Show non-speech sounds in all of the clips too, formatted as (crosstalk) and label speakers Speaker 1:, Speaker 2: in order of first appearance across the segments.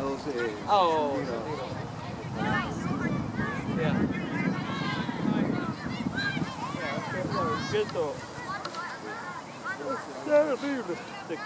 Speaker 1: those is,
Speaker 2: oh,
Speaker 1: you know.
Speaker 2: Yeah.
Speaker 3: Good though. Yeah, it's beautiful.
Speaker 1: Take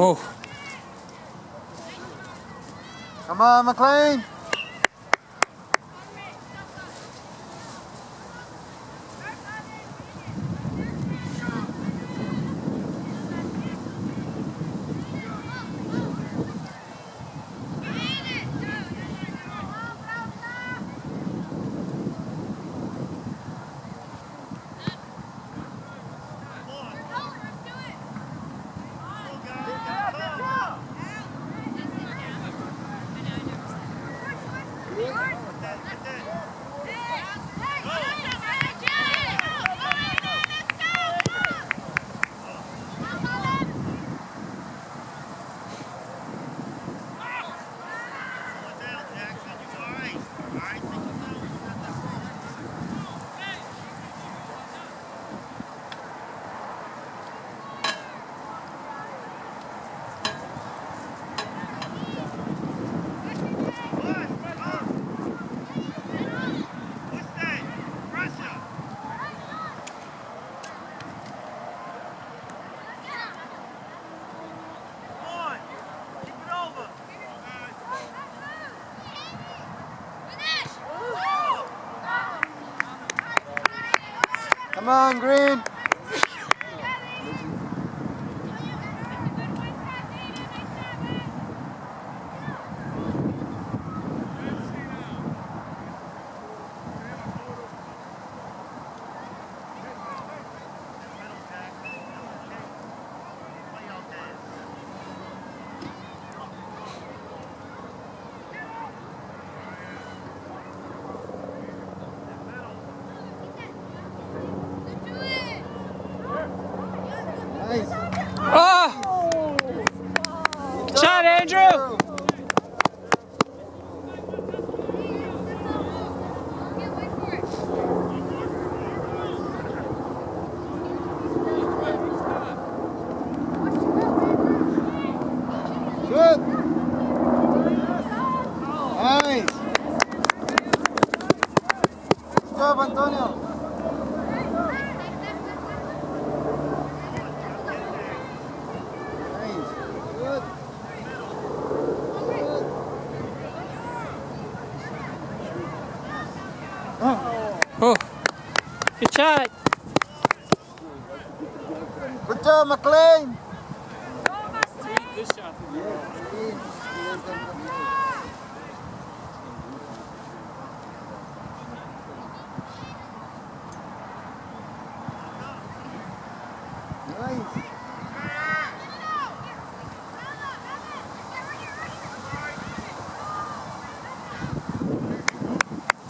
Speaker 2: Oh.
Speaker 1: Come on, McLean.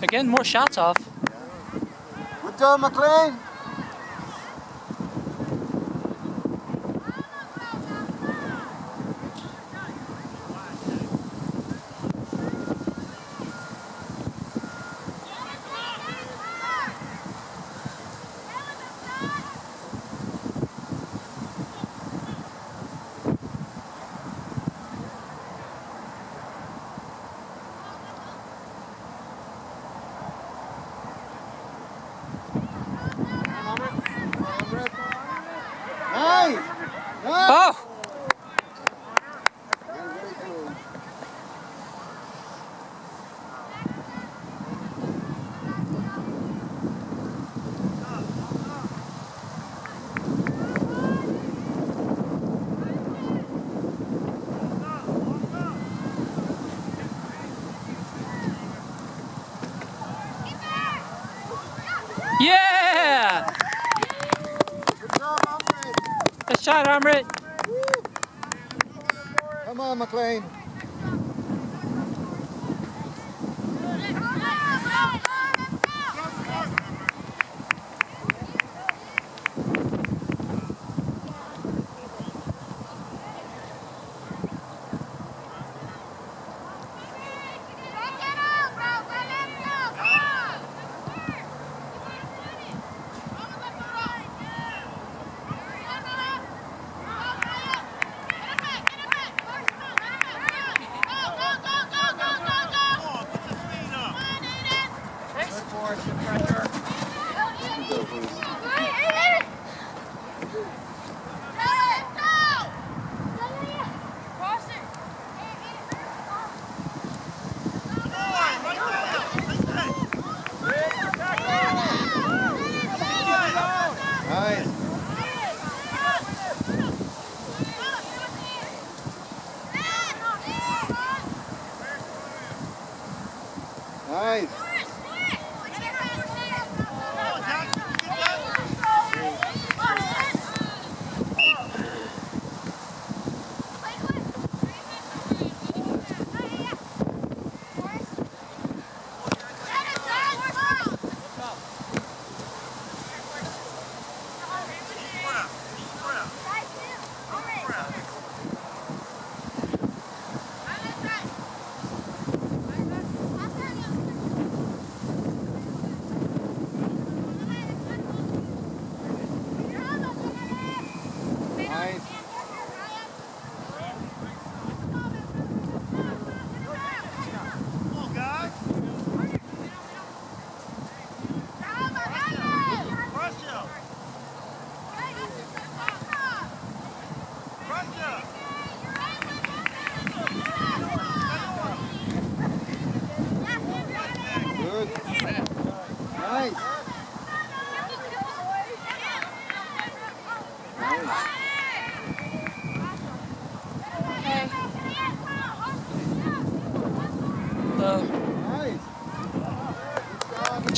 Speaker 4: Again, more shots off.
Speaker 1: Good job, McLean. Good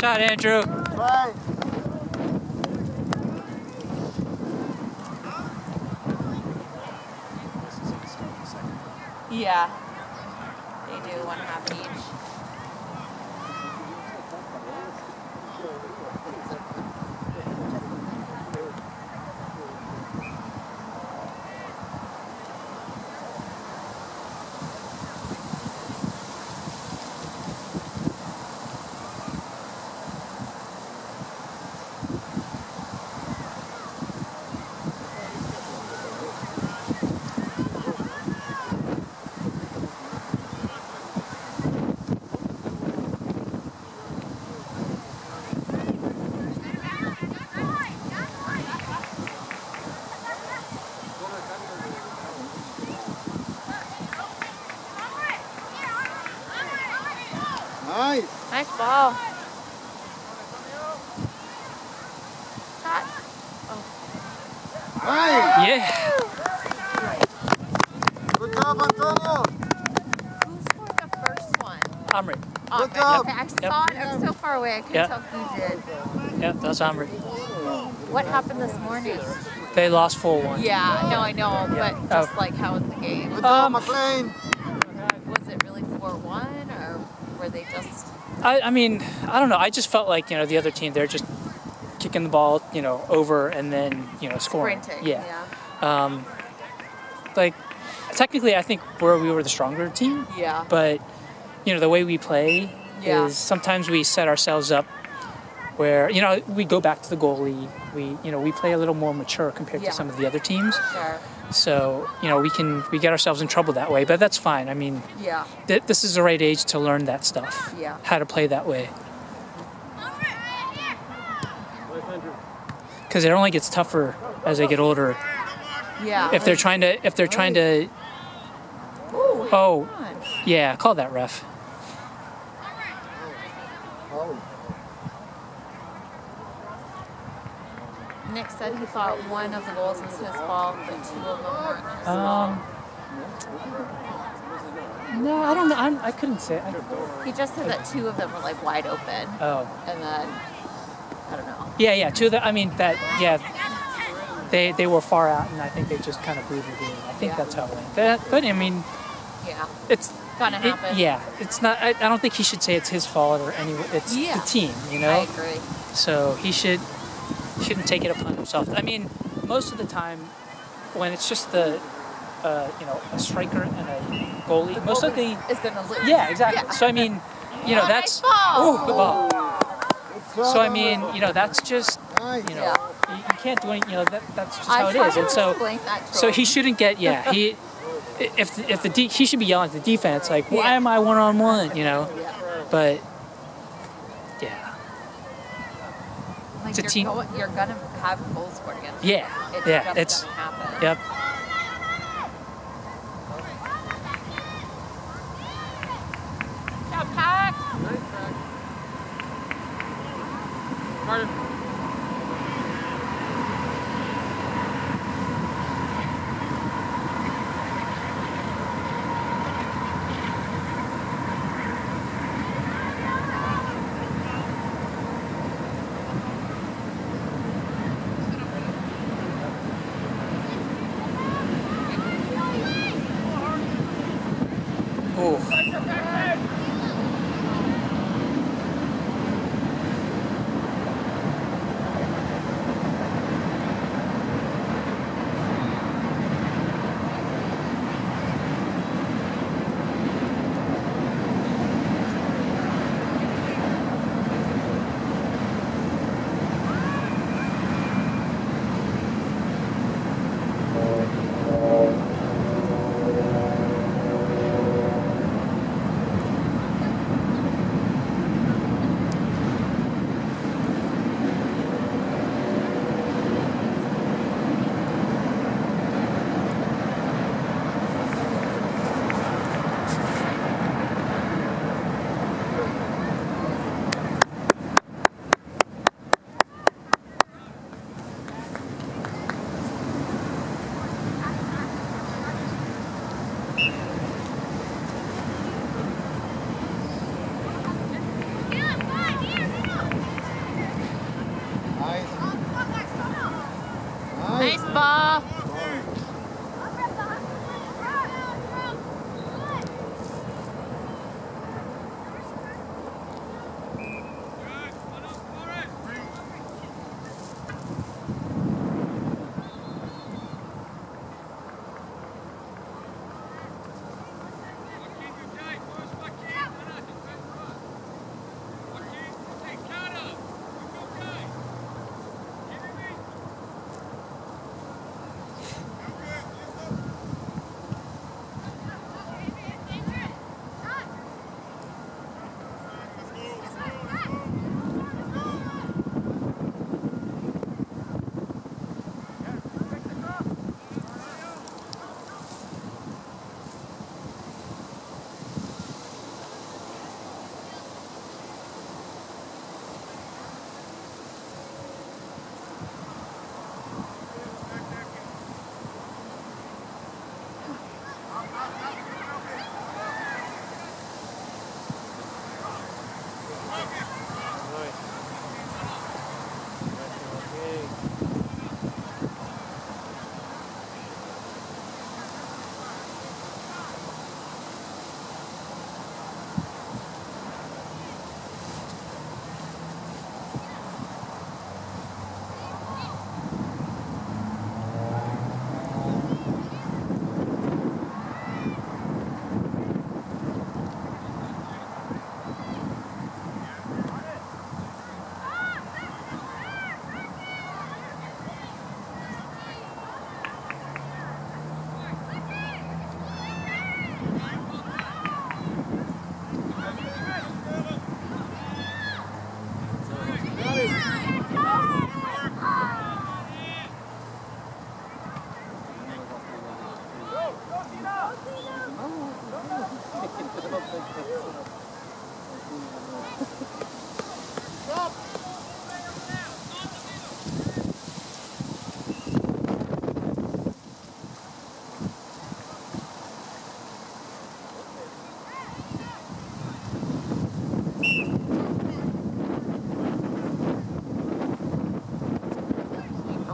Speaker 4: good shot, Andrew.
Speaker 1: Right.
Speaker 5: Yeah. They do one half each.
Speaker 1: Nice.
Speaker 5: Nice ball. Shot.
Speaker 1: Nice.
Speaker 4: Yeah.
Speaker 1: Good job, Antonio.
Speaker 5: Who scored the first one?
Speaker 4: Amrit.
Speaker 5: Oh,
Speaker 1: Good job.
Speaker 5: Okay, I saw it. I was so far away. I couldn't
Speaker 4: Yeah.
Speaker 5: tell who did.
Speaker 4: Yep, that's Amrit.
Speaker 5: What happened this morning?
Speaker 4: They lost 4 1.
Speaker 5: Yeah, no, I know, but
Speaker 4: Oh.
Speaker 5: just like how was the game?
Speaker 1: Good job,
Speaker 4: Um,
Speaker 1: McLean.
Speaker 5: Was it really 4 1 or were they just.
Speaker 4: I, I mean, I don't know. I just felt like, you know, the other team, they're just kicking the ball, you know, over and then, you know, scoring.
Speaker 5: Sprinting.
Speaker 4: Yeah.
Speaker 5: Yeah.
Speaker 4: Um, like, technically, I think where we were the stronger team,
Speaker 5: Yeah.
Speaker 4: but, you know, the way we play
Speaker 5: Yeah.
Speaker 4: is sometimes we set ourselves up where, you know, we go back to the goalie. We, you know, we play a little more mature compared
Speaker 5: Yeah.
Speaker 4: to some of the other teams.
Speaker 5: Sure.
Speaker 4: So, you know, we can, we get ourselves in trouble that way, but that's fine. I mean,
Speaker 5: Yeah.
Speaker 4: th- this is the right age to learn that stuff.
Speaker 5: Yeah.
Speaker 4: How to play that way. Because it only gets tougher as they get older.
Speaker 5: Yeah.
Speaker 4: If they're trying to, if they're trying to,
Speaker 5: Ooh,
Speaker 4: oh, yeah, call that ref.
Speaker 1: Oh,
Speaker 5: Nick said he thought one of the goals was his fault, but two of them weren't his
Speaker 4: Um, no, I don't know. I'm, I couldn't say. I,
Speaker 5: fault. He just said that two of them were like wide open,
Speaker 4: oh,
Speaker 5: and then I don't know.
Speaker 4: yeah, yeah. Two of the, I mean that, yeah. They they were far out, and I think they just kind of blew the game. I think
Speaker 5: Yeah.
Speaker 4: that's how it went. That, but I mean,
Speaker 5: Yeah.
Speaker 4: it's
Speaker 5: Gonna
Speaker 4: it-
Speaker 5: happen.
Speaker 4: yeah, it's not. I, I don't think he should say it's his fault or any. It's
Speaker 5: Yeah.
Speaker 4: the team, you know.
Speaker 5: I agree.
Speaker 4: So he should shouldn't take it upon himself. I mean, most of the time, when it's just the uh, you know a striker and a goalie, most of the
Speaker 5: is gonna lose.
Speaker 4: yeah exactly.
Speaker 5: Yeah.
Speaker 4: So I mean, you know
Speaker 5: Oh,
Speaker 4: that's
Speaker 5: nice ball.
Speaker 4: ooh good ball. So I mean, you know that's just you know
Speaker 5: Yeah.
Speaker 4: you, you can't do any you know that that's just how it
Speaker 5: tried
Speaker 4: is.
Speaker 5: to
Speaker 4: And so
Speaker 5: explain that to
Speaker 4: so he shouldn't get yeah he. If the, if the de- he should be yelling at the defense like why
Speaker 5: Yeah.
Speaker 4: am I one on one you know
Speaker 5: Yeah.
Speaker 4: but
Speaker 5: Like
Speaker 4: It's a team-
Speaker 5: Going, you're gonna have goals scored against.
Speaker 4: yeah.
Speaker 5: It's
Speaker 4: yeah
Speaker 5: just
Speaker 4: it's
Speaker 5: gonna happen.
Speaker 4: yep
Speaker 5: Job, Pack.
Speaker 2: Nice track. Carter.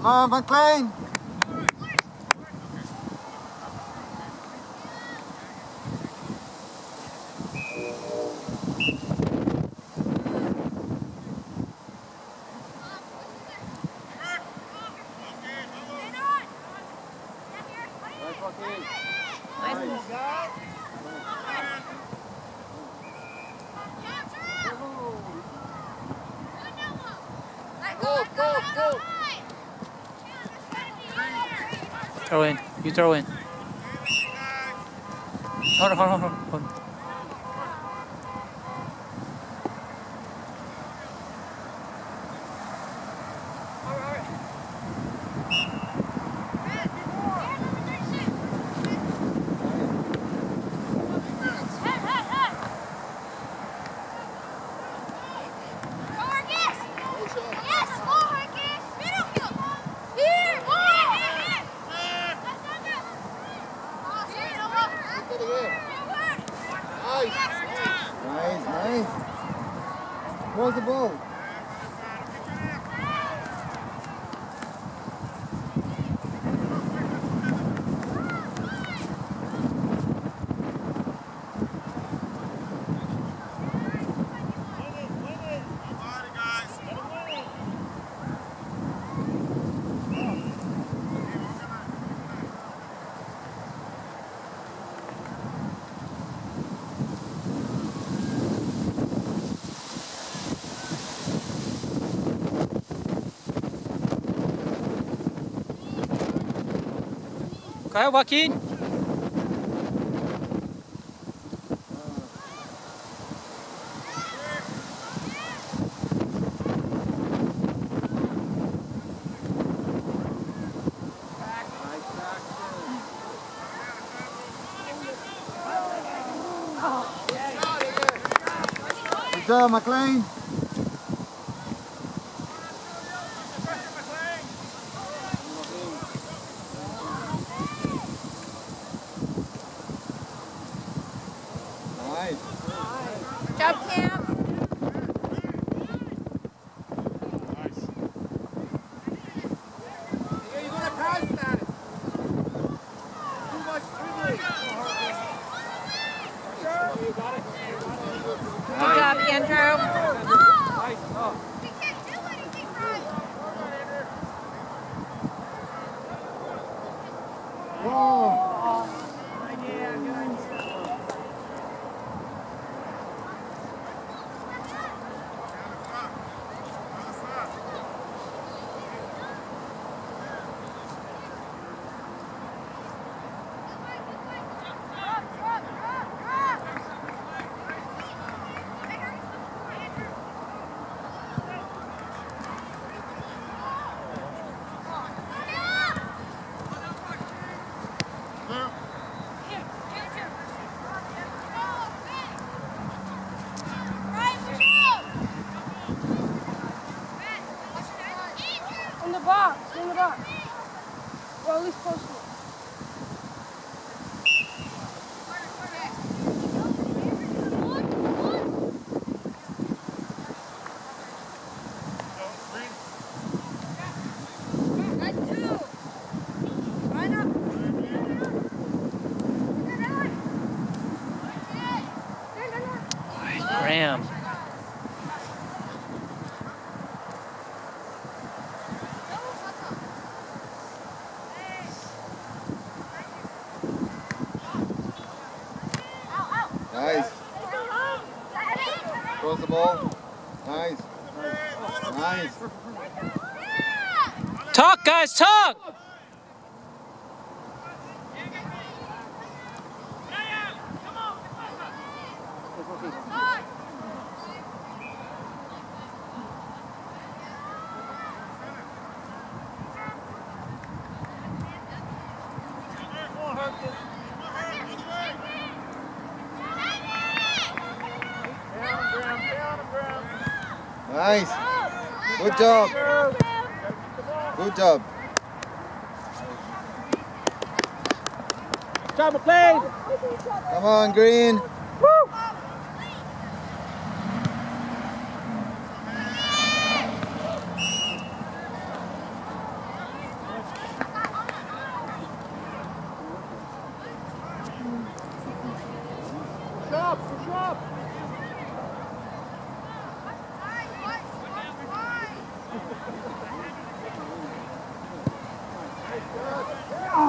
Speaker 1: Come on, McLean.
Speaker 3: Go, go, go.
Speaker 4: Throw in. You throw in. Hold on, hold on, hold on. Hold on. Nice, nice. Where's the ball? Ahead, Joaquin.
Speaker 1: Good job, McLean. Nice.
Speaker 5: Good job.
Speaker 1: Good job. Job,
Speaker 2: McLean!
Speaker 1: Come on, Green.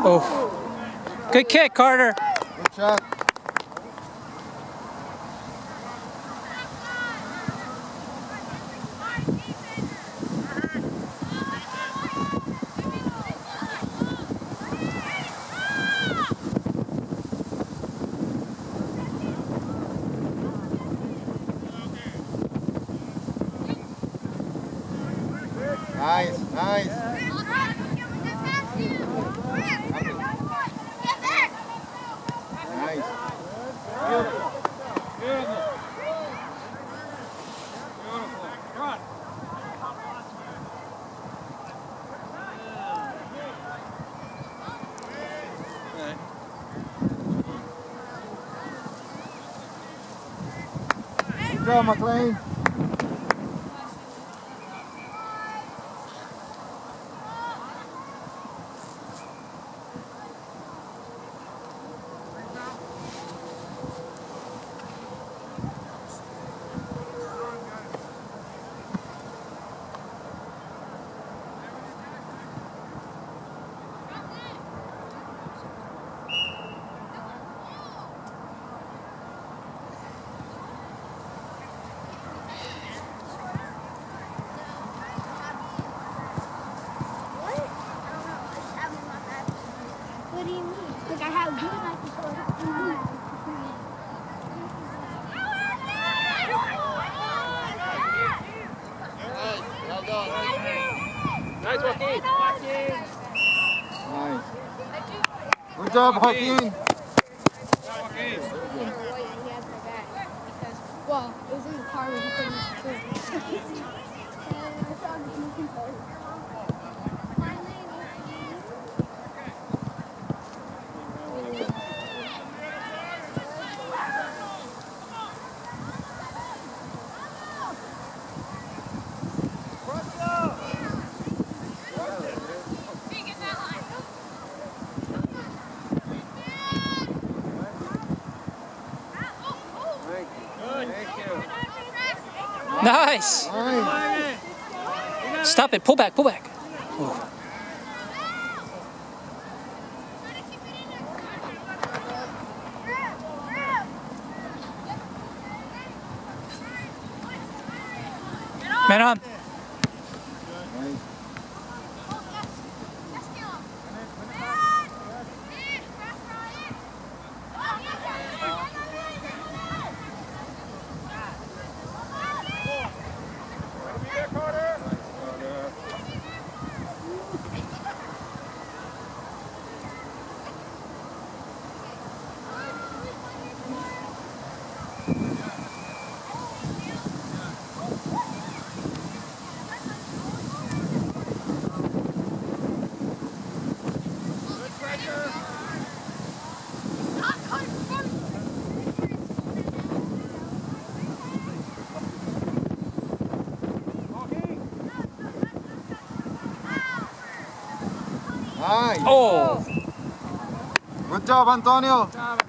Speaker 4: Oh. Good kick, Carter.
Speaker 1: Good shot. Nice, nice. Nice. Job, McLean.
Speaker 2: Nice, Joaquin.
Speaker 1: Nice. Good job, Joaquin.
Speaker 6: Well, it was in the car when he couldn't (laughs)
Speaker 4: Nice.
Speaker 1: Nice.
Speaker 4: Stop it. Pull back. Pull back. Man on.
Speaker 1: Nice.
Speaker 4: Oh.
Speaker 1: Good job, Antonio. Good job,